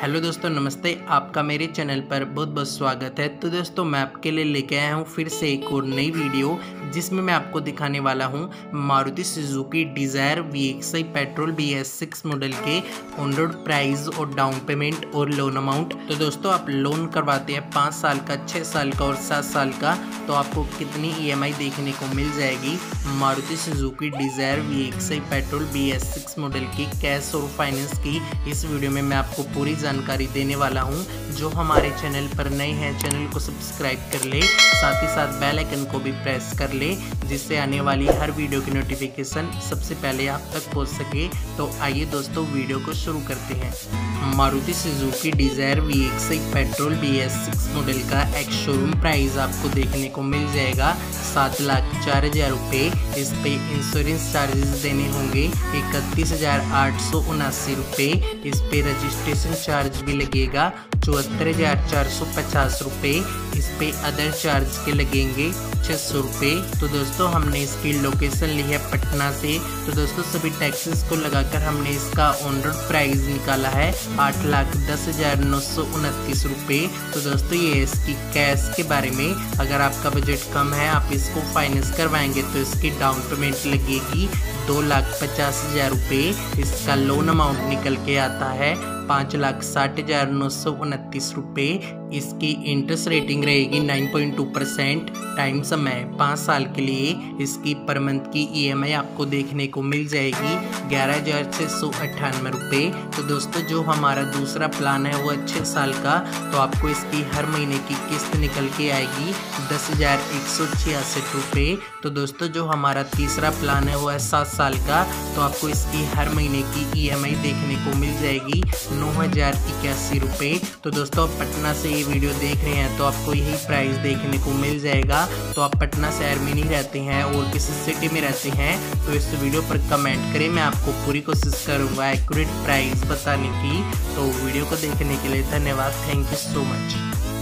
Hello दोस्तों, नमस्ते। आपका मेरे चैनल पर बहुत बहुत स्वागत है। तो दोस्तों, मैं आपके लिए लेके आया हूँ फिर से एक और नई वीडियो। जिसमें मैं आपको दिखाने वाला हूँ Maruti Suzuki Dzire V X I petrol B S six model के ऑन रोड प्राइस और डाउन पेमेंट और लोन अमाउंट तो दोस्तों, आप लोन करवाते हैं पाँच साल का छः साल का और सात साल का तो आपको कितनी ई एम आई देखने को मिल जाएगी? Maruti Suzuki Dzire V X I petrol B S six model की कैश और फाइनेंस की। इस वीडियो में मैं आपको पूरी जानकारी देने वाला हूँ। जो हमारे चैनल पर नए हैं चैनल को सब्सक्राइब कर ले। साथ ही साथ बेल आइकन को भी प्रेस कर ले जिससे आने वाली हर वीडियो की नोटिफिकेशन सबसे पहले आप तक पहुँच सके। तो आइए दोस्तों, वीडियो को शुरू करते हैं। Maruti Suzuki Dzire V X petrol B S six model का एक्स शोरूम प्राइस आपको देखने को मिल जाएगा। सात लाख चार हज़ार रुपये इस पे इंश्योरेंस चार्जेस देने होंगे। इकतीस हज़ार आठ सौ उनासी रुपये इस पे रजिस्ट्रेशन चार्ज भी लगेगा। चौहत्तर हज़ार चार सौ पचास रुपये इस पे अदर चार्ज के लगेंगे। छः सौ रुपये। तो दोस्तों, हमने इसकी लोकेशन ली है पटना से। तो दोस्तों, सभी टैक्सेस को लगाकर हमने इसका ऑन रोड प्राइस निकाला है। आठ लाख दस हज़ार नौ सौ उनतीस रुपये। तो दोस्तों, ये इसकी कैश के बारे में। अगर आपका बजट कम है, आप इसको फाइनेंस करवाएँगे तो इसकी डाउन पेमेंट लगेगी दो लाख पचास हज़ार रुपये। इसका लोन अमाउंट निकल के आता है। पाँच लाख साठ हज़ार नौ सौ उनतीस रुपये इसकी इंटरेस्ट रेटिंग रहेगी 9.2 परसेंट टाइम समय पाँच साल के लिए। इसकी पर मंथ की ईएमआई आपको देखने को मिल जाएगी ग्यारह हज़ार छः सौ अट्ठानवे रुपये तो दोस्तों, जो हमारा दूसरा प्लान है वो छः साल का तो आपको इसकी हर महीने की किस्त निकल के आएगी दस हज़ार एक सौ छियासठ रुपये तो दोस्तों, जो हमारा तीसरा प्लान है वो है सात साल का। तो आपको इसकी हर महीने की ईएमआई देखने को मिल जाएगी नौ हज़ार इक्यासी रुपये तो दोस्तों, आप पटना से ये वीडियो देख रहे हैं तो आपको यही प्राइस देखने को मिल जाएगा। तो आप पटना शहर में नहीं रहते हैं और किसी सिटी में रहते हैं तो इस वीडियो पर कमेंट करें। मैं आपको पूरी कोशिश करूँगा एक्यूरेट प्राइस बताने की। तो वीडियो को देखने के लिए धन्यवाद। Thank you so much